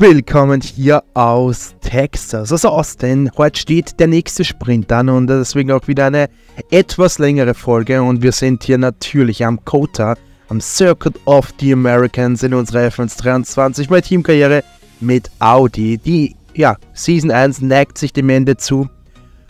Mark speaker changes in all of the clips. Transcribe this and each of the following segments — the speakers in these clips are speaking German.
Speaker 1: Willkommen hier aus Texas, also Austin. Heute steht der nächste Sprint an und deswegen auch wieder eine etwas längere Folge und wir sind hier natürlich am Kota, am Circuit of the Americans in unserer F123 meine Teamkarriere mit Audi. Die, ja, Season 1 neigt sich dem Ende zu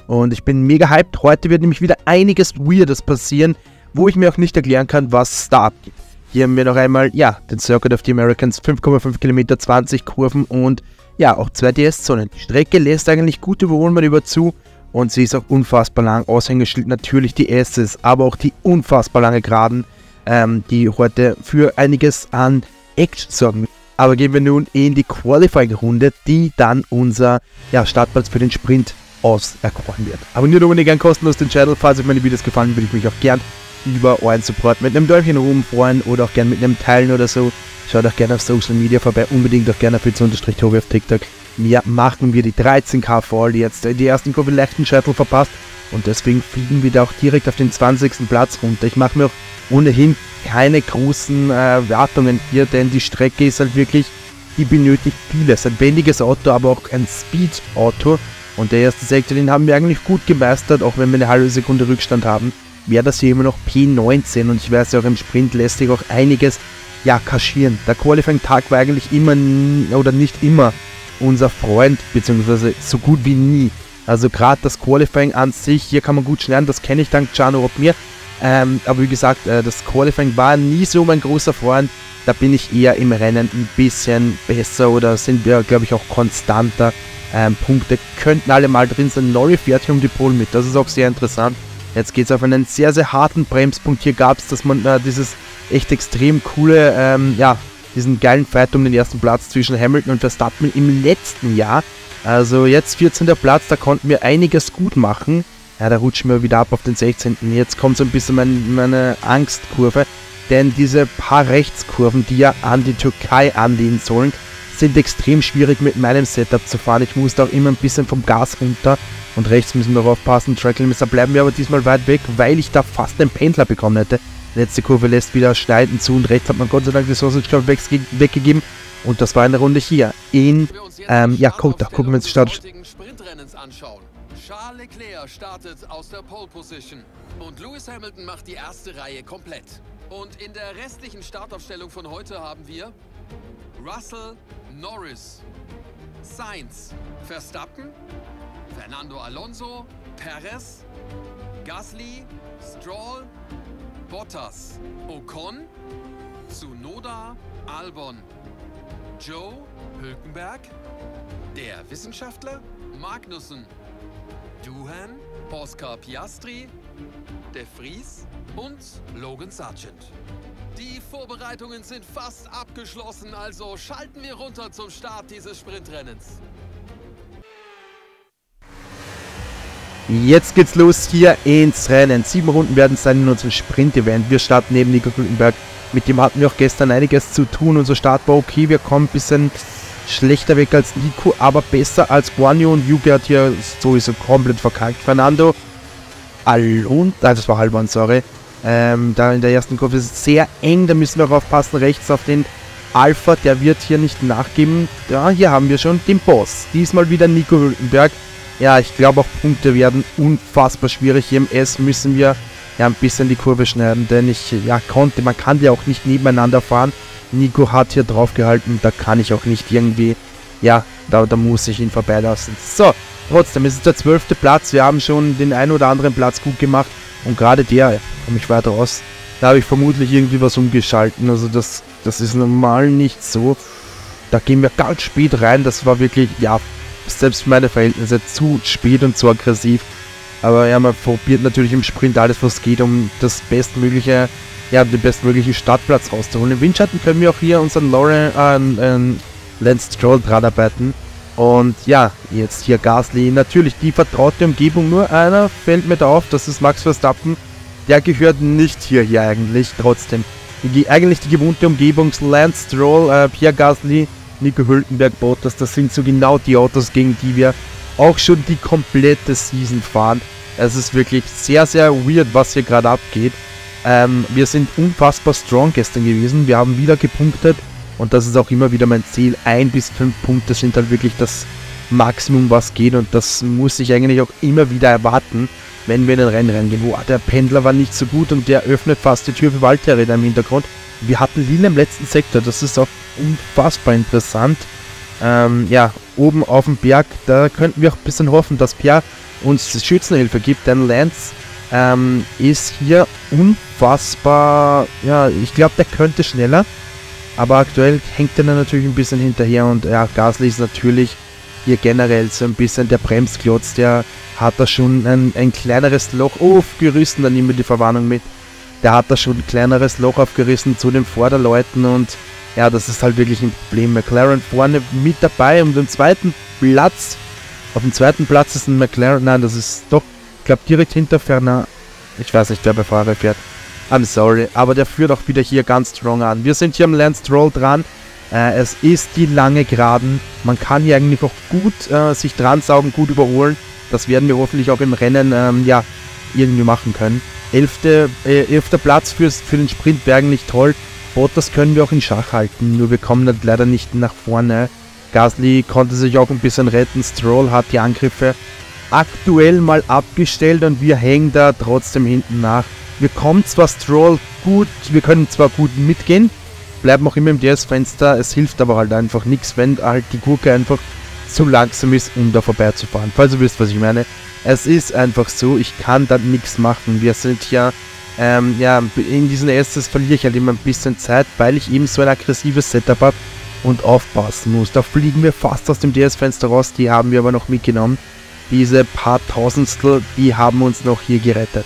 Speaker 1: und ich bin mega hyped. Heute wird nämlich wieder einiges Weirdes passieren, wo ich mir auch nicht erklären kann, was da abgeht. Hier haben wir noch einmal, ja, den Circuit of the Americans, 5,5 Kilometer, 20 Kurven und ja, auch zwei DS-Zonen. Die Strecke lässt eigentlich gute Überholmann über zu und sie ist auch unfassbar lang. Aushängeschild natürlich die S's, aber auch die unfassbar lange Geraden, ähm, die heute für einiges an Action sorgen. Aber gehen wir nun in die Qualifying-Runde, die dann unser ja, Startplatz für den Sprint auserkoren wird. Abonniert unbedingt gern kostenlos den Channel, falls euch meine Videos gefallen, würde ich mich auch gern über euren Support mit einem Däumchen oben freuen oder auch gerne mit einem Teilen oder so. Schaut auch gerne auf Social Media vorbei, unbedingt auch gerne auf Tobi auf TikTok. Mir machen wir die 13k voll, jetzt die ersten Kurve leichten Shuttle verpasst und deswegen fliegen wir da auch direkt auf den 20. Platz runter. Ich mache mir auch ohnehin keine großen äh, Wertungen hier, denn die Strecke ist halt wirklich, die benötigt vieles. Ein wendiges Auto, aber auch ein Speed-Auto. Und der erste Sektor, den haben wir eigentlich gut gemeistert, auch wenn wir eine halbe Sekunde Rückstand haben wäre das hier immer noch P19 und ich weiß ja auch im Sprint lässt sich auch einiges ja kaschieren. Der Qualifying-Tag war eigentlich immer oder nicht immer unser Freund, beziehungsweise so gut wie nie. Also gerade das Qualifying an sich, hier kann man gut lernen, das kenne ich dank Gianno Rob mir. Ähm, aber wie gesagt, äh, das Qualifying war nie so mein großer Freund. Da bin ich eher im Rennen ein bisschen besser oder sind wir, glaube ich, auch konstanter. Ähm, Punkte könnten alle mal drin sein. Lorry fährt hier um die Pole mit, das ist auch sehr interessant. Jetzt geht es auf einen sehr, sehr harten Bremspunkt. Hier gab es, dass man äh, dieses echt extrem coole, ähm, ja, diesen geilen Fight um den ersten Platz zwischen Hamilton und Verstappen im letzten Jahr. Also jetzt 14. Platz, da konnten wir einiges gut machen. Ja, da rutschen wir wieder ab auf den 16. Jetzt kommt so ein bisschen mein, meine Angstkurve, denn diese paar Rechtskurven, die ja an die Türkei anlehnen sollen, sind extrem schwierig mit meinem Setup zu fahren. Ich musste auch immer ein bisschen vom Gas runter und rechts müssen wir aufpassen. Track Limits, da bleiben wir aber diesmal weit weg, weil ich da fast einen Pendler bekommen hätte. Letzte Kurve lässt wieder schneiden zu und rechts hat man Gott sei Dank die Sausage Club weggegeben. Und das war eine Runde hier in ähm, ja, Kota. Gucken wir uns die Start.
Speaker 2: Charles Leclerc startet aus der Pole Position und Lewis Hamilton macht die erste Reihe komplett. Und in der restlichen Startaufstellung von heute haben wir Russell, Norris, Sainz, Verstappen, Fernando Alonso, Perez, Gasly, Stroll, Bottas, Ocon, Tsunoda, Albon, Joe, Hülkenberg, der Wissenschaftler, Magnussen, Duhan, Oscar Piastri, De Vries und Logan Sargent. Die Vorbereitungen sind fast abgeschlossen, also schalten wir runter zum Start dieses Sprintrennens.
Speaker 1: Jetzt geht's los hier ins Rennen. Sieben Runden werden es sein in unserem Sprint-Event. Wir starten neben Nico Hülkenberg. Mit dem hatten wir auch gestern einiges zu tun. Unser Start war okay. Wir kommen ein bisschen schlechter weg als Nico, aber besser als Guanyu und Yuki hat hier sowieso komplett verkackt. Fernando Alon, nein, das war Halbon, sorry. Ähm, da in der ersten Kurve ist es sehr eng, da müssen wir auch aufpassen. Rechts auf den Alpha, der wird hier nicht nachgeben. Ja, hier haben wir schon den Boss. Diesmal wieder Nico Hülkenberg. Ja, ich glaube auch Punkte werden unfassbar schwierig. Hier im S müssen wir ja ein bisschen die Kurve schneiden, denn ich ja konnte, man kann ja auch nicht nebeneinander fahren. Nico hat hier drauf gehalten, da kann ich auch nicht irgendwie, ja, da, da muss ich ihn vorbeilassen. So, trotzdem ist es der zwölfte Platz. Wir haben schon den einen oder anderen Platz gut gemacht und gerade der, komme ich weiter raus, da habe ich vermutlich irgendwie was umgeschalten. Also das, das ist normal nicht so. Da gehen wir ganz spät rein. Das war wirklich, ja, selbst meine Verhältnisse zu spät und zu aggressiv. Aber ja, man probiert natürlich im Sprint alles, was geht, um das bestmögliche, ja, den bestmöglichen Startplatz rauszuholen. Im Windschatten können wir auch hier unseren Lauren, äh, äh, Lance Stroll dran arbeiten. Und ja, jetzt hier Gasly. Natürlich die vertraute Umgebung. Nur einer fällt mir da auf, das ist Max Verstappen. Der gehört nicht hier, hier eigentlich, trotzdem. Die, eigentlich die gewohnte Umgebung. Lance Stroll, äh, Pierre Gasly, Nico Hülkenberg Bottas, das sind so genau die Autos, gegen die wir auch schon die komplette Season fahren. Es ist wirklich sehr, sehr weird, was hier gerade abgeht. Ähm, wir sind unfassbar strong gestern gewesen. Wir haben wieder gepunktet. Und das ist auch immer wieder mein Ziel. Ein bis fünf Punkte sind halt wirklich das Maximum, was geht. Und das muss ich eigentlich auch immer wieder erwarten, wenn wir in den Rennen reingehen. Wow, der Pendler war nicht so gut und der öffnet fast die Tür für Valtteri da im Hintergrund. Wir hatten Lille im letzten Sektor. Das ist auch unfassbar interessant. Ähm, ja, oben auf dem Berg, da könnten wir auch ein bisschen hoffen, dass Pierre uns Schützenhilfe gibt, denn Lance ähm, ist hier unfassbar, ja, ich glaube, der könnte schneller, aber aktuell hängt er natürlich ein bisschen hinterher und ja, Gasly ist natürlich hier generell so ein bisschen der Bremsklotz, der hat da schon ein, ein kleineres Loch aufgerissen, dann nehmen wir die Verwarnung mit, der hat da schon ein kleineres Loch aufgerissen zu den Vorderleuten und ja, das ist halt wirklich ein Problem. McLaren vorne mit dabei um den zweiten Platz. Auf dem zweiten Platz ist ein McLaren, nein, das ist doch, ich glaube, direkt hinter Ferner. Ich weiß nicht, wer bei Fahrer fährt. I'm sorry, aber der führt auch wieder hier ganz strong an. Wir sind hier am Lance Stroll dran. Äh, es ist die lange Geraden. Man kann hier eigentlich auch gut äh, sich dran saugen, gut überholen. Das werden wir hoffentlich auch im Rennen ähm, ja, irgendwie machen können. Elfte, äh, elfter Platz fürs, für den Sprint eigentlich toll. Bottas können wir auch in Schach halten, nur wir kommen halt leider nicht nach vorne. Gasly konnte sich auch ein bisschen retten, Stroll hat die Angriffe aktuell mal abgestellt und wir hängen da trotzdem hinten nach. Wir kommen zwar Stroll gut, wir können zwar gut mitgehen, bleiben auch immer im DS-Fenster, es hilft aber halt einfach nichts, wenn halt die Gurke einfach zu langsam ist, um da vorbeizufahren. Falls du wisst, was ich meine. Es ist einfach so, ich kann da nichts machen. Wir sind ja ähm, ja, in diesen Estes verliere ich halt immer ein bisschen Zeit, weil ich eben so ein aggressives Setup habe und aufpassen muss. Da fliegen wir fast aus dem DS-Fenster raus, die haben wir aber noch mitgenommen. Diese paar Tausendstel, die haben uns noch hier gerettet.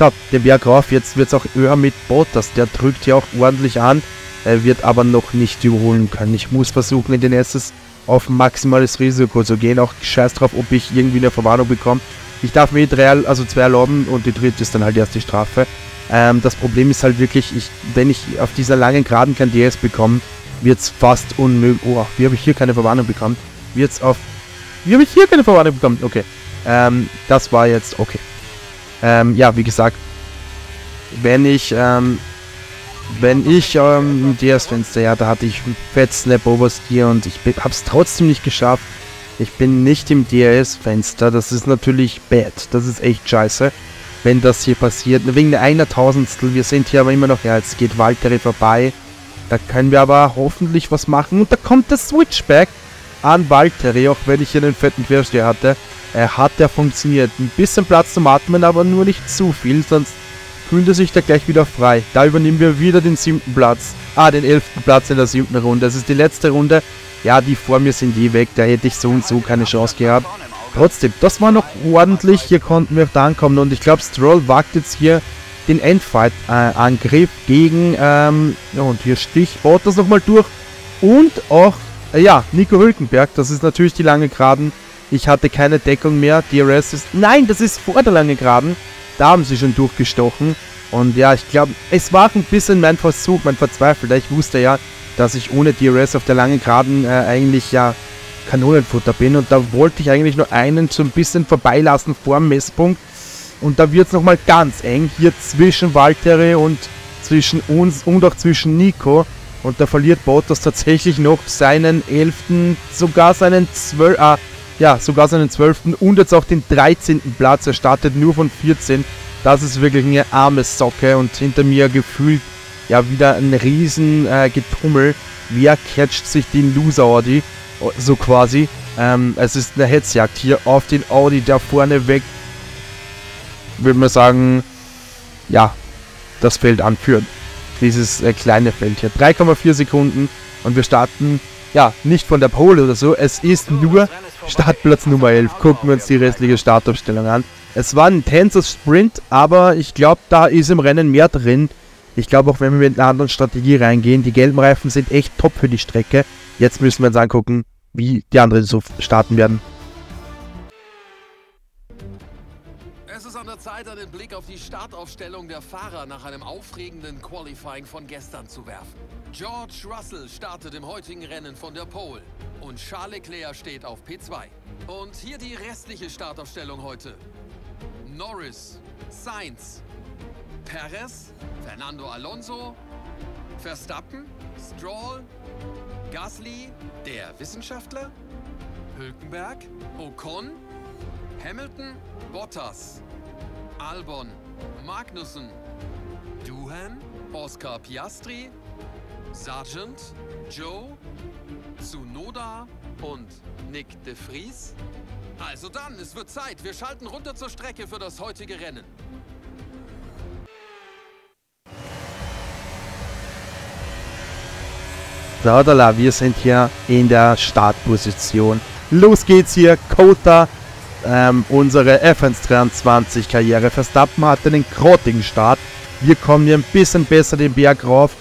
Speaker 1: So, den Berg rauf, jetzt wird es auch höher mit Bottas, der drückt hier auch ordentlich an, er wird aber noch nicht überholen können. Ich muss versuchen, in den Estes auf maximales Risiko zu gehen, auch scheiß drauf, ob ich irgendwie eine Verwarnung bekomme. Ich darf mir drei, also zwei erlauben und die dritte ist dann halt erst die Strafe. Ähm, das Problem ist halt wirklich, ich, wenn ich auf dieser langen Geraden kein DS bekomme, wird es fast unmöglich. Oh, wie habe ich hier keine Verwarnung bekommen? Wird auf. Wie habe ich hier keine Verwarnung bekommen? Okay. Ähm, das war jetzt okay. Ähm, ja, wie gesagt, wenn ich, ähm, wenn ich ähm, DS-Fenster, ja, da hatte ich Fett Snap Oversteer und ich habe es trotzdem nicht geschafft, ich bin nicht im DRS-Fenster. Das ist natürlich bad. Das ist echt scheiße, wenn das hier passiert. Wegen der einer Tausendstel. Wir sind hier aber immer noch, ja, jetzt geht Valtteri vorbei. Da können wir aber hoffentlich was machen. Und da kommt der Switchback an Valtteri, auch wenn ich hier einen fetten Quersteher hatte. Er hat ja funktioniert. Ein bisschen Platz zum Atmen, aber nur nicht zu viel, sonst fühlt er sich da gleich wieder frei. Da übernehmen wir wieder den siebten Platz. Ah, den elften Platz in der siebten Runde. Das ist die letzte Runde ja, die vor mir sind eh weg, da hätte ich so und so keine Chance gehabt. Trotzdem, das war noch ordentlich, hier konnten wir da ankommen und ich glaube, Stroll wagt jetzt hier den Endfight-Angriff äh, gegen, ähm, ja, und hier sticht Bottas nochmal durch und auch, äh, ja, Nico Hülkenberg, das ist natürlich die lange Geraden. Ich hatte keine Deckung mehr, DRS ist, nein, das ist vor der lange Geraden, da haben sie schon durchgestochen und ja, ich glaube, es war ein bisschen mein Versuch, mein Verzweifelter, ich wusste ja, dass ich ohne DRS auf der langen Geraden äh, eigentlich ja Kanonenfutter bin. Und da wollte ich eigentlich nur einen so ein bisschen vorbeilassen vor dem Messpunkt. Und da wird es nochmal ganz eng hier zwischen Valtteri und zwischen uns und auch zwischen Nico. Und da verliert Bottas tatsächlich noch seinen 11., sogar seinen 12., ah, ja, sogar seinen 12. und jetzt auch den 13. Platz. Er startet nur von 14. Das ist wirklich eine arme Socke und hinter mir gefühlt ja wieder ein riesen äh, Getummel. Wer catcht sich den Loser Audi? So quasi. Ähm, es ist eine Hetzjagd hier auf den Audi da vorne weg. Würde man sagen, ja, das Feld anführen. Dieses äh, kleine Feld hier. 3,4 Sekunden und wir starten, ja, nicht von der Pole oder so. Es ist nur Startplatz Nummer 11. Gucken wir uns die restliche Startaufstellung an. Es war ein tenser Sprint, aber ich glaube, da ist im Rennen mehr drin. Ich glaube auch, wenn wir mit einer anderen Strategie reingehen, die gelben Reifen sind echt top für die Strecke. Jetzt müssen wir uns angucken, wie die anderen so starten werden.
Speaker 2: Zeit, einen Blick auf die Startaufstellung der Fahrer nach einem aufregenden Qualifying von gestern zu werfen. George Russell startet im heutigen Rennen von der Pole und Charles Leclerc steht auf P2. Und hier die restliche Startaufstellung heute. Norris, Sainz, Perez, Fernando Alonso, Verstappen, Stroll, Gasly, der Wissenschaftler, Hülkenberg, Ocon, Hamilton, Bottas, Albon, Magnussen, Duhan, Oscar Piastri, Sargent, Joe, Tsunoda und Nick de Vries? Also dann, es wird Zeit. Wir schalten runter zur Strecke für das heutige Rennen.
Speaker 1: Radala, wir sind hier in der Startposition. Los geht's hier, Kota, ähm, unsere F123 Karriere. Verstappen hatte den grottigen Start. Wir kommen hier ein bisschen besser den Berg rauf.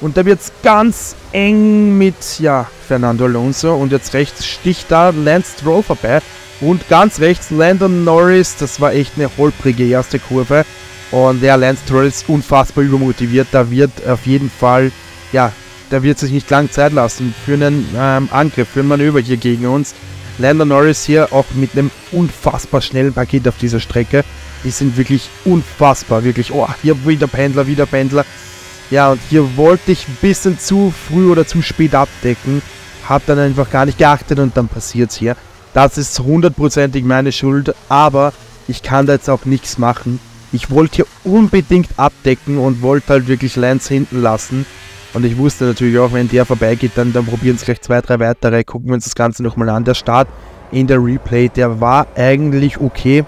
Speaker 1: Und da wird's ganz eng mit, ja, Fernando Alonso. Und jetzt rechts sticht da Lance Stroll vorbei. Und ganz rechts Landon Norris. Das war echt eine holprige erste Kurve. Und der Lance Stroll ist unfassbar übermotiviert. Da wird auf jeden Fall, ja, der wird sich nicht lang Zeit lassen für einen ähm, Angriff, für ein Manöver hier gegen uns. Lando Norris hier auch mit einem unfassbar schnellen Paket auf dieser Strecke. Die sind wirklich unfassbar, wirklich. Oh, hier wieder Pendler, wieder Pendler. Ja, und hier wollte ich ein bisschen zu früh oder zu spät abdecken. Hab dann einfach gar nicht geachtet und dann passiert's hier. Das ist hundertprozentig meine Schuld, aber ich kann da jetzt auch nichts machen. Ich wollte hier unbedingt abdecken und wollte halt wirklich Lance hinten lassen. Und ich wusste natürlich auch, wenn der vorbeigeht, dann, dann probieren es gleich zwei, drei weitere. Gucken wir uns das Ganze nochmal an. Der Start in der Replay, der war eigentlich okay.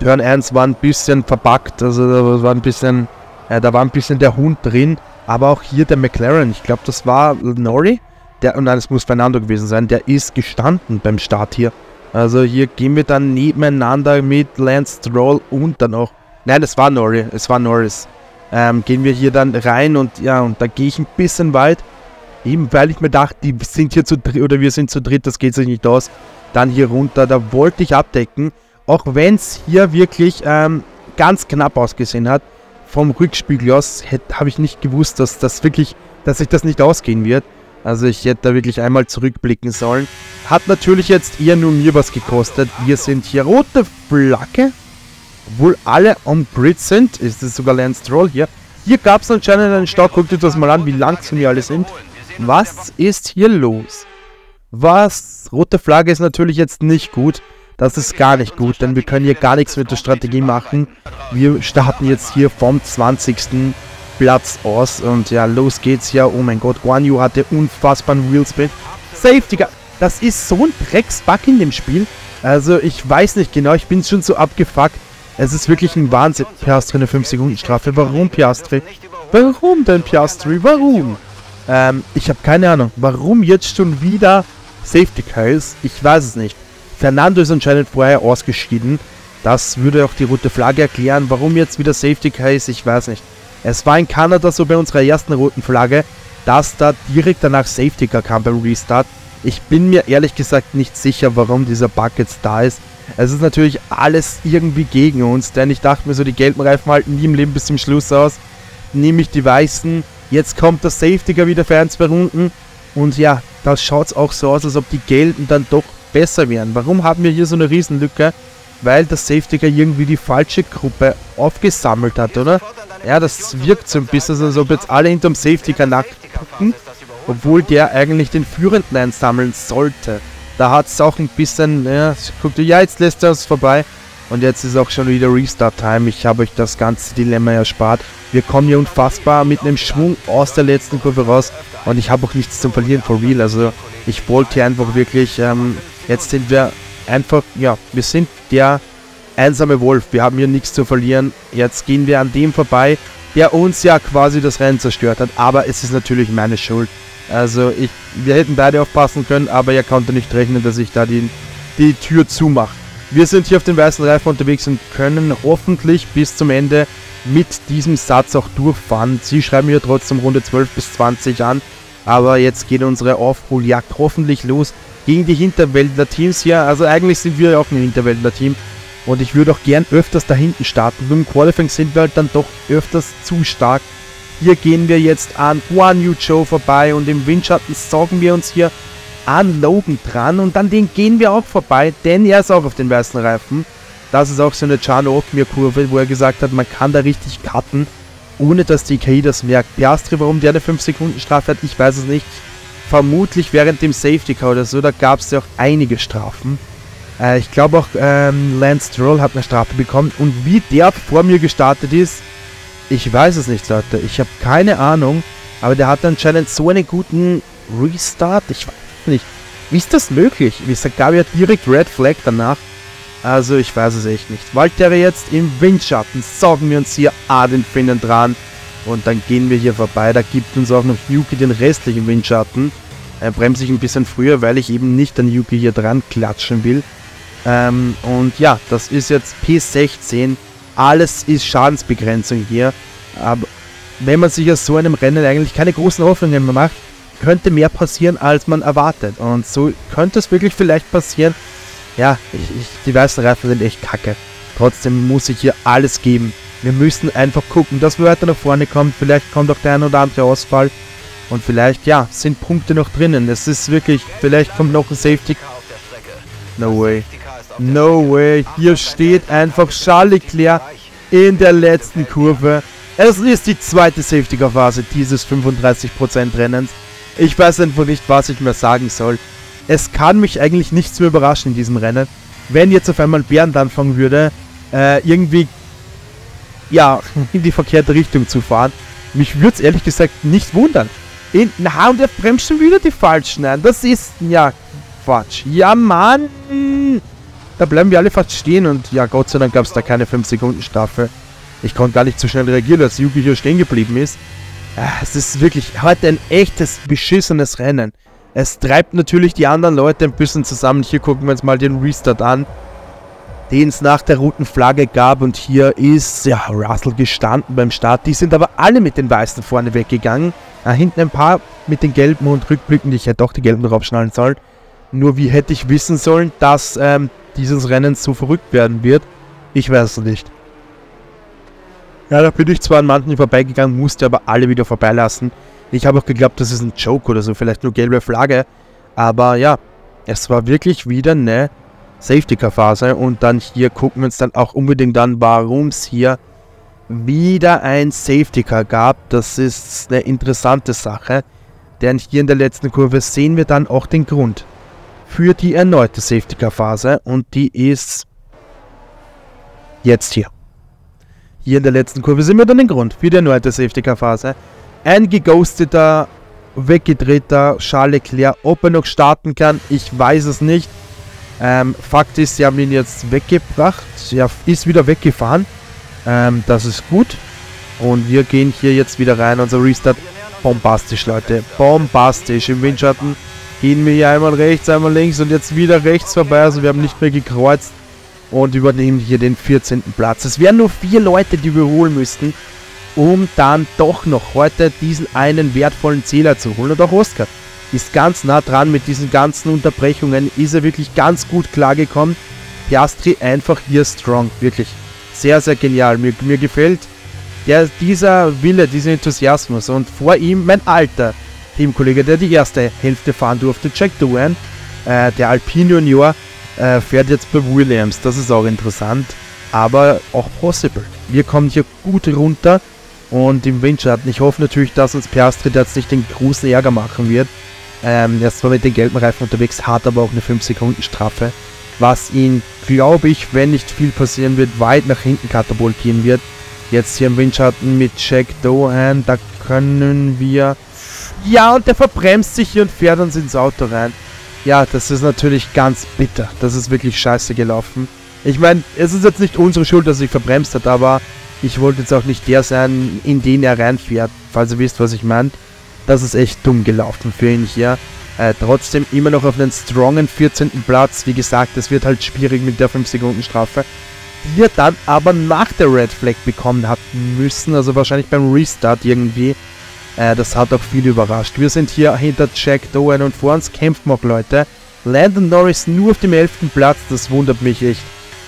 Speaker 1: Turn 1 war ein bisschen verpackt, also da war ein bisschen, äh, da war ein bisschen der Hund drin. Aber auch hier der McLaren, ich glaube, das war Nori. Der, oh nein, es muss Fernando gewesen sein, der ist gestanden beim Start hier. Also hier gehen wir dann nebeneinander mit Lance Stroll und dann auch. Nein, es war Nori, es war Norris ähm, gehen wir hier dann rein und ja, und da gehe ich ein bisschen weit. Eben weil ich mir dachte, die sind hier zu dritt oder wir sind zu dritt, das geht sich nicht aus. Dann hier runter, da wollte ich abdecken. Auch wenn es hier wirklich ähm, ganz knapp ausgesehen hat. Vom Rückspiegel aus habe ich nicht gewusst, dass das wirklich, dass sich das nicht ausgehen wird. Also ich hätte da wirklich einmal zurückblicken sollen. Hat natürlich jetzt eher nur mir was gekostet. Wir sind hier rote Flagge obwohl alle on Grid sind, ist es sogar Lance Stroll hier. Hier gab es anscheinend einen Stau. Guckt euch das mal an, wie langsam wir alle sind. Was ist hier los? Was? Rote Flagge ist natürlich jetzt nicht gut. Das ist gar nicht gut, denn wir können hier gar nichts mit der Strategie machen. Wir starten jetzt hier vom 20. Platz aus. Und ja, los geht's hier. Oh mein Gott, Guan Yu hatte unfassbaren Wheelspin. Safety Car. Das ist so ein Drecksbug in dem Spiel. Also ich weiß nicht genau, ich bin schon so abgefuckt. Es ist wirklich ein Wahnsinn. Piastri eine 5-Sekunden-Strafe. Warum Piastri? Warum denn Piastri? Warum? Ähm, ich habe keine Ahnung. Warum jetzt schon wieder Safety Car ist? Ich weiß es nicht. Fernando ist anscheinend vorher ausgeschieden. Das würde auch die rote Flagge erklären. Warum jetzt wieder Safety Car ist, ich weiß nicht. Es war in Kanada so bei unserer ersten roten Flagge, dass da direkt danach Safety Car kam beim Restart. Ich bin mir ehrlich gesagt nicht sicher, warum dieser Bug jetzt da ist. Es ist natürlich alles irgendwie gegen uns, denn ich dachte mir so, die gelben Reifen halten nie im Leben bis zum Schluss aus. Nehme ich die weißen. Jetzt kommt der Safety Car wieder für ein, zwei Runden. Und ja, da schaut es auch so aus, als ob die gelben dann doch besser wären. Warum haben wir hier so eine Riesenlücke? Weil der Safety Car irgendwie die falsche Gruppe aufgesammelt hat, oder? Ja, das wirkt so ein bisschen, als ob jetzt alle hinterm Safety Car nachgucken, obwohl der eigentlich den Führenden einsammeln sollte. Da hat es auch ein bisschen, ja, guckt, ja, jetzt lässt er es vorbei. Und jetzt ist auch schon wieder Restart-Time. Ich habe euch das ganze Dilemma erspart. Wir kommen hier unfassbar mit einem Schwung aus der letzten Kurve raus. Und ich habe auch nichts zum Verlieren, for real. Also ich wollte hier einfach wirklich, ähm, jetzt sind wir einfach, ja, wir sind der einsame Wolf. Wir haben hier nichts zu verlieren. Jetzt gehen wir an dem vorbei, der uns ja quasi das Rennen zerstört hat. Aber es ist natürlich meine Schuld. Also ich, wir hätten beide aufpassen können, aber er konnte nicht rechnen, dass ich da die, die Tür zumache. Wir sind hier auf den weißen Reifen unterwegs und können hoffentlich bis zum Ende mit diesem Satz auch durchfahren. Sie schreiben hier trotzdem Runde 12 bis 20 an, aber jetzt geht unsere Aufholjagd hoffentlich los gegen die Hinterwäldler Teams hier. Also eigentlich sind wir ja auch ein Hinterwäldler Team und ich würde auch gern öfters da hinten starten. Beim Qualifying sind wir halt dann doch öfters zu stark hier gehen wir jetzt an Guan Yu Zhou vorbei und im Windschatten saugen wir uns hier an Logan dran und an den gehen wir auch vorbei, denn er ist auch auf den weißen Reifen. Das ist auch so eine Chano Okmir Kurve, wo er gesagt hat, man kann da richtig cutten, ohne dass die KI das merkt. Piastri, warum der eine 5 Sekunden Strafe hat, ich weiß es nicht. vermutlich während dem Safety Car oder so, da gab es ja auch einige Strafen. Äh, ich glaube auch ähm, Lance Stroll hat eine Strafe bekommen und wie der vor mir gestartet ist, ich weiß es nicht, Leute. Ich habe keine Ahnung, aber der hat anscheinend so einen guten Restart. Ich weiß nicht. Wie ist das möglich? Wie gesagt, gab ja direkt Red Flag danach. Also ich weiß es echt nicht. Walter jetzt im Windschatten. Saugen wir uns hier A den Finnen dran. Und dann gehen wir hier vorbei. Da gibt uns auch noch Yuki den restlichen Windschatten. Äh, bremse ich ein bisschen früher, weil ich eben nicht an Yuki hier dran klatschen will. Ähm, und ja, das ist jetzt P16. Alles ist Schadensbegrenzung hier. Aber wenn man sich aus so einem Rennen eigentlich keine großen Hoffnungen mehr macht, könnte mehr passieren, als man erwartet. Und so könnte es wirklich vielleicht passieren. Ja, ich, ich, die weißen Reifen sind echt kacke. Trotzdem muss ich hier alles geben. Wir müssen einfach gucken, dass wir weiter nach vorne kommen. Vielleicht kommt auch der ein oder andere Ausfall. Und vielleicht, ja, sind Punkte noch drinnen. Es ist wirklich, vielleicht kommt noch ein Safety. No way. No way. Hier steht einfach Charles Leclerc in der letzten Kurve. Es ist die zweite Safety-Car-Phase dieses 35% Rennens. Ich weiß einfach nicht, was ich mehr sagen soll. Es kann mich eigentlich nichts mehr überraschen in diesem Rennen. Wenn jetzt auf einmal Bernd anfangen würde, äh, irgendwie, ja, in die verkehrte Richtung zu fahren, mich würde es ehrlich gesagt nicht wundern. In, na, und er bremst schon wieder die falschen ein. Das ist, ja, Quatsch. Ja, Mann. Da bleiben wir alle fast stehen und ja, Gott sei Dank gab es da keine 5 Sekunden Strafe. Ich konnte gar nicht so schnell reagieren, als Yuki hier stehen geblieben ist. Ah, es ist wirklich heute ein echtes, beschissenes Rennen. Es treibt natürlich die anderen Leute ein bisschen zusammen. Hier gucken wir uns mal den Restart an, den es nach der roten Flagge gab. Und hier ist ja Russell gestanden beim Start. Die sind aber alle mit den Weißen vorne weggegangen. Da hinten ein paar mit den gelben und rückblickend. Ich hätte doch die gelben draufschnallen sollen. Nur wie hätte ich wissen sollen, dass ähm, dieses Rennen so verrückt werden wird? Ich weiß es nicht. Ja, da bin ich zwar an manchen vorbeigegangen, musste aber alle wieder vorbeilassen. Ich habe auch geglaubt, das ist ein Joke oder so, vielleicht nur gelbe Flagge. Aber ja, es war wirklich wieder eine Safety-Car-Phase. Und dann hier gucken wir uns dann auch unbedingt an, warum es hier wieder ein Safety-Car gab. Das ist eine interessante Sache. Denn hier in der letzten Kurve sehen wir dann auch den Grund für die erneute Safety-Car-Phase. Und die ist jetzt hier. Hier in der letzten Kurve sehen wir dann den Grund für die erneute Safety-Car-Phase. Ein geghosteter, weggedrehter Charles Leclerc. Ob er noch starten kann, ich weiß es nicht. Ähm, Fakt ist, sie haben ihn jetzt weggebracht. Er ist wieder weggefahren. Ähm, das ist gut. Und wir gehen hier jetzt wieder rein. Unser Restart. Bombastisch, Leute. Bombastisch. Im Windschatten gehen wir hier einmal rechts, einmal links und jetzt wieder rechts vorbei. Also wir haben nicht mehr gekreuzt und übernehmen hier den 14. Platz. Es wären nur vier Leute, die wir holen müssten, um dann doch noch heute diesen einen wertvollen Zähler zu holen. Und auch Oscar ist ganz nah dran mit diesen ganzen Unterbrechungen, ist er wirklich ganz gut klargekommen. Piastri einfach hier strong, wirklich sehr, sehr genial. Mir, mir gefällt der, dieser Wille, dieser Enthusiasmus und vor ihm mein alter Teamkollege, der die erste Hälfte fahren durfte, Jack Doohan, äh, der Alpine Junior, äh, fährt jetzt bei Williams. Das ist auch interessant, aber auch possible. Wir kommen hier gut runter und im Windschatten. Ich hoffe natürlich, dass uns Piastri jetzt nicht den großen Ärger machen wird. Ähm, er ist zwar mit den gelben Reifen unterwegs, hat aber auch eine 5 Sekunden Strafe, was ihn, glaube ich, wenn nicht viel passieren wird, weit nach hinten katapultieren wird. Jetzt hier im Windschatten mit Jack Dohan, da können wir... Ja, und der verbremst sich hier und fährt uns ins Auto rein. Ja, das ist natürlich ganz bitter. Das ist wirklich scheiße gelaufen. Ich meine, es ist jetzt nicht unsere Schuld, dass er sich verbremst hat, aber ich wollte jetzt auch nicht der sein, in den er reinfährt, falls ihr wisst, was ich meine. Das ist echt dumm gelaufen für ihn hier. Äh, trotzdem immer noch auf einen strongen 14. Platz. Wie gesagt, es wird halt schwierig mit der 5 Sekunden Strafe. Die er dann aber nach der Red Flag bekommen hat müssen, also wahrscheinlich beim Restart irgendwie. Äh, das hat auch viele überrascht. Wir sind hier hinter Jack Doan und vor uns kämpfen auch Leute. Landon Norris nur auf dem 11. Platz, das wundert mich echt.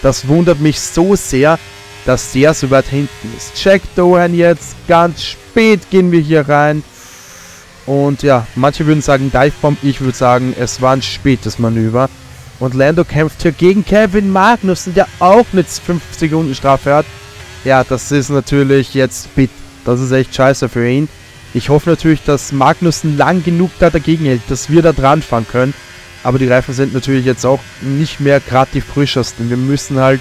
Speaker 1: Das wundert mich so sehr, dass der so weit hinten ist. Jack Doan jetzt, ganz spät gehen wir hier rein. Und ja, manche würden sagen Divebomb, ich würde sagen, es war ein spätes Manöver. Und Lando kämpft hier gegen Kevin Magnussen, der auch eine 5 Sekunden Strafe hat. Ja, das ist natürlich jetzt bitter. Das ist echt scheiße für ihn. Ich hoffe natürlich, dass Magnussen lang genug da dagegen hält, dass wir da dran fahren können. Aber die Reifen sind natürlich jetzt auch nicht mehr gerade die frischesten. Wir müssen halt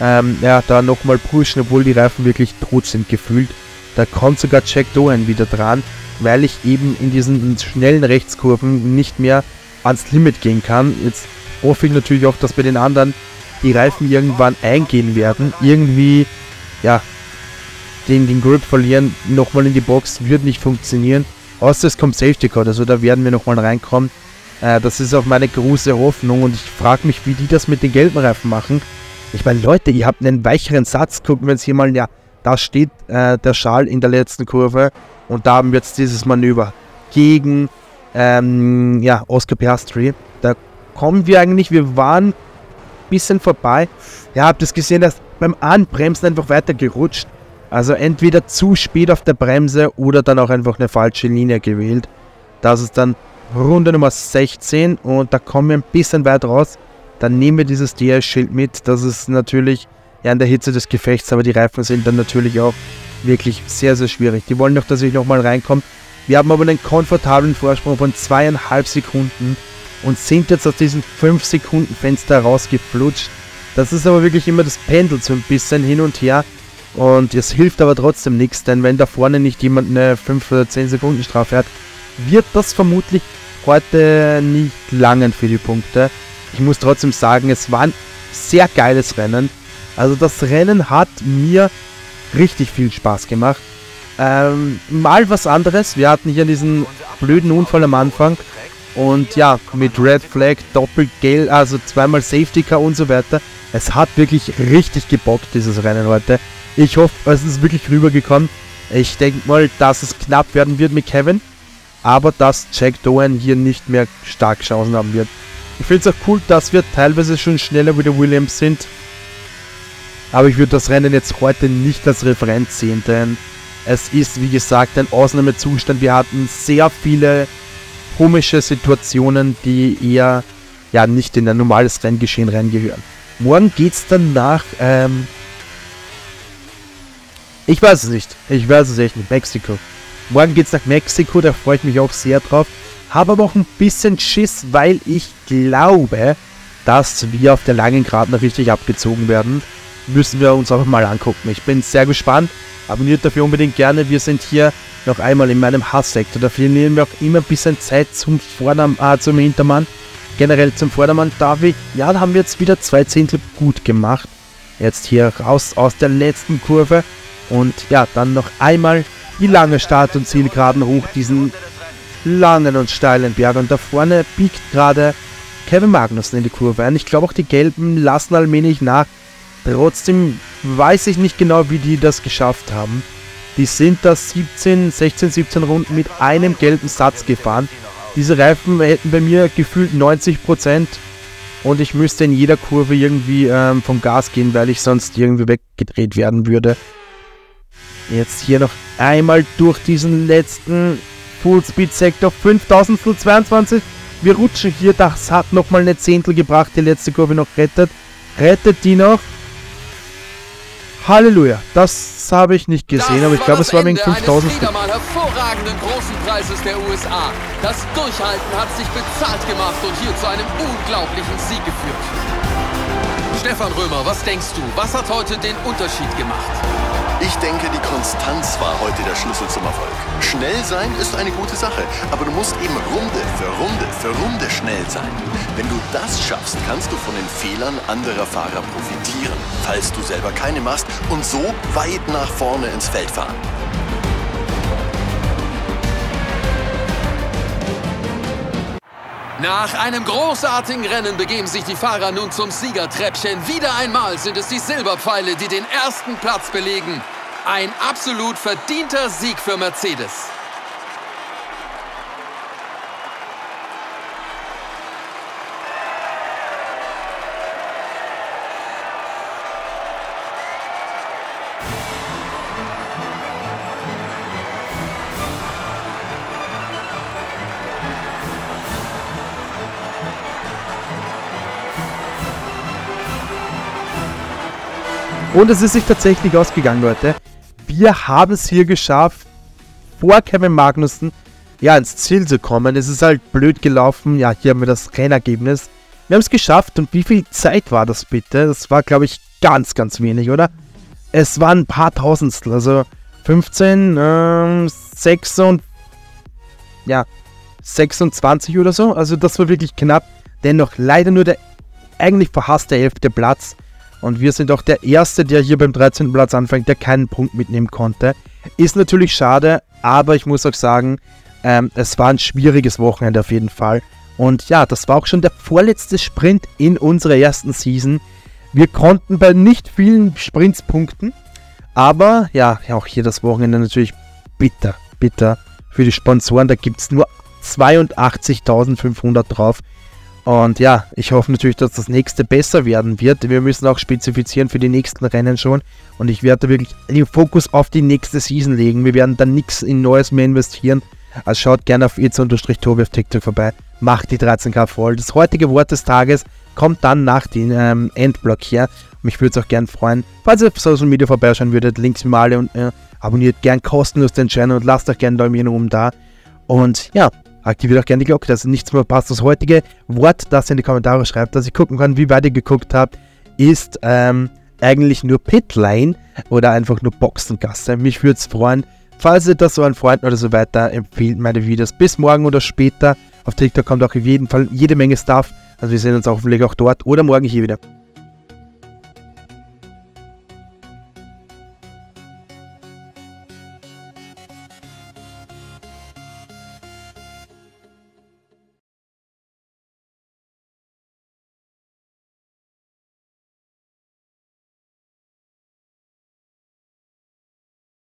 Speaker 1: ähm, ja, da nochmal pushen, obwohl die Reifen wirklich tot sind gefühlt. Da kommt sogar Jack Dohan wieder dran, weil ich eben in diesen schnellen Rechtskurven nicht mehr ans Limit gehen kann. Jetzt hoffe ich natürlich auch, dass bei den anderen die Reifen irgendwann eingehen werden. Irgendwie, ja, den, den Grip verlieren, nochmal in die Box, wird nicht funktionieren. Außer es kommt Safety Code, also da werden wir nochmal reinkommen. Äh, das ist auch meine große Hoffnung und ich frage mich, wie die das mit den gelben Reifen machen. Ich meine, Leute, ihr habt einen weicheren Satz. Gucken wir uns hier mal, ja, da steht äh, der Schal in der letzten Kurve und da haben wir jetzt dieses Manöver gegen ähm, ja, Oscar Piastri. Da kommen wir eigentlich, wir waren ein bisschen vorbei. Ja, habt ihr gesehen, dass beim Anbremsen einfach weiter gerutscht. Also entweder zu spät auf der Bremse oder dann auch einfach eine falsche Linie gewählt. Das ist dann Runde Nummer 16 und da kommen wir ein bisschen weit raus. Dann nehmen wir dieses DS-Schild mit. Das ist natürlich ja in der Hitze des Gefechts, aber die Reifen sind dann natürlich auch wirklich sehr, sehr schwierig. Die wollen doch, dass ich nochmal reinkomme. Wir haben aber einen komfortablen Vorsprung von zweieinhalb Sekunden und sind jetzt aus diesem 5 Sekunden Fenster rausgeflutscht. Das ist aber wirklich immer das Pendel so ein bisschen hin und her. Und es hilft aber trotzdem nichts, denn wenn da vorne nicht jemand eine 5 oder 10 Sekunden Strafe hat, wird das vermutlich heute nicht langen für die Punkte. Ich muss trotzdem sagen, es war ein sehr geiles Rennen. Also das Rennen hat mir richtig viel Spaß gemacht. Ähm, mal was anderes. Wir hatten hier diesen blöden Unfall am Anfang. Und ja, mit Red Flag, Doppelgeld, also zweimal Safety Car und so weiter. Es hat wirklich richtig gebockt, dieses Rennen heute. Ich hoffe, es ist wirklich rübergekommen. Ich denke mal, dass es knapp werden wird mit Kevin. Aber dass Jack Doan hier nicht mehr stark Chancen haben wird. Ich finde es auch cool, dass wir teilweise schon schneller wie der Williams sind. Aber ich würde das Rennen jetzt heute nicht als Referenz sehen, denn es ist, wie gesagt, ein Ausnahmezustand. Wir hatten sehr viele komische Situationen, die eher ja nicht in ein normales Renngeschehen reingehören. Morgen geht es dann nach, ähm, ich weiß es nicht. Ich weiß es echt nicht. Mexiko. Morgen geht es nach Mexiko, da freue ich mich auch sehr drauf. Habe aber auch ein bisschen Schiss, weil ich glaube, dass wir auf der langen Geraden richtig abgezogen werden. Müssen wir uns auch mal angucken. Ich bin sehr gespannt. Abonniert dafür unbedingt gerne. Wir sind hier noch einmal in meinem Hasssektor. Dafür nehmen wir auch immer ein bisschen Zeit zum Vordermann, äh, zum Hintermann. Generell zum Vordermann. Da wir, ja, da haben wir jetzt wieder zwei Zehntel gut gemacht. Jetzt hier raus aus der letzten Kurve. Und ja, dann noch einmal die lange Start- und Zielgeraden hoch diesen langen und steilen Berg. Und da vorne biegt gerade Kevin Magnussen in die Kurve ein. Ich glaube auch die Gelben lassen allmählich nach. Trotzdem weiß ich nicht genau, wie die das geschafft haben. Die sind da 17, 16, 17 Runden mit einem gelben Satz gefahren. Diese Reifen hätten bei mir gefühlt 90% und ich müsste in jeder Kurve irgendwie ähm, vom Gas gehen, weil ich sonst irgendwie weggedreht werden würde. Jetzt hier noch einmal durch diesen letzten Fullspeed-Sektor 5022. Wir rutschen hier, das hat nochmal eine Zehntel gebracht, die letzte Kurve noch rettet. Rettet die noch. Halleluja, das habe ich nicht gesehen, aber ich glaube, es war wegen 5000 Stück.
Speaker 2: hervorragenden großen Preises der USA. Das Durchhalten hat sich bezahlt gemacht und hier zu einem unglaublichen Sieg geführt. Stefan Römer, was denkst du? Was hat heute den Unterschied gemacht?
Speaker 3: Ich denke, die Konstanz war heute der Schlüssel zum Erfolg. Schnell sein ist eine gute Sache, aber du musst eben Runde für Runde für Runde schnell sein. Wenn du das schaffst, kannst du von den Fehlern anderer Fahrer profitieren, falls du selber keine machst und so weit nach vorne ins Feld fahren.
Speaker 2: Nach einem großartigen Rennen begeben sich die Fahrer nun zum Siegertreppchen. Wieder einmal sind es die Silberpfeile, die den ersten Platz belegen. Ein absolut verdienter Sieg für Mercedes.
Speaker 1: Und es ist sich tatsächlich ausgegangen, Leute. Wir haben es hier geschafft, vor Kevin Magnussen ja, ins Ziel zu kommen. Es ist halt blöd gelaufen. Ja, hier haben wir das Rennergebnis. Wir haben es geschafft. Und wie viel Zeit war das bitte? Das war, glaube ich, ganz, ganz wenig, oder? Es waren ein paar Tausendstel. Also 15, ähm, 6 und ja, 26 oder so. Also das war wirklich knapp. Dennoch leider nur der eigentlich verhasste elfte Platz. Und wir sind auch der Erste, der hier beim 13. Platz anfängt, der keinen Punkt mitnehmen konnte. Ist natürlich schade, aber ich muss auch sagen, ähm, es war ein schwieriges Wochenende auf jeden Fall. Und ja, das war auch schon der vorletzte Sprint in unserer ersten Season. Wir konnten bei nicht vielen Sprints punkten. Aber ja, auch hier das Wochenende natürlich bitter, bitter für die Sponsoren. Da gibt es nur 82.500 drauf. Und ja, ich hoffe natürlich, dass das nächste besser werden wird. Wir müssen auch spezifizieren für die nächsten Rennen schon. Und ich werde wirklich den Fokus auf die nächste Season legen. Wir werden dann nichts in Neues mehr investieren. Also schaut gerne auf itz-tobi auf TikTok vorbei. Macht die 13k voll. Das heutige Wort des Tages kommt dann nach dem ähm, Endblock hier. Mich würde es auch gerne freuen, falls ihr auf Social Media vorbeischauen würdet. Links mal und äh, abonniert gern kostenlos den Channel und lasst euch gerne einen Daumen oben da. Und ja, aktiviert auch gerne die Glocke, dass nichts mehr passt. Das heutige Wort, das ihr in die Kommentare schreibt, dass ich gucken kann, wie weit ihr geguckt habt, ist ähm, eigentlich nur Pitlane oder einfach nur Boxengasse. Mich würde es freuen, falls ihr das so an Freunden oder so weiter empfiehlt, meine Videos. Bis morgen oder später. Auf TikTok kommt auch auf jeden Fall jede Menge Stuff. Also wir sehen uns hoffentlich auch dort oder morgen hier wieder.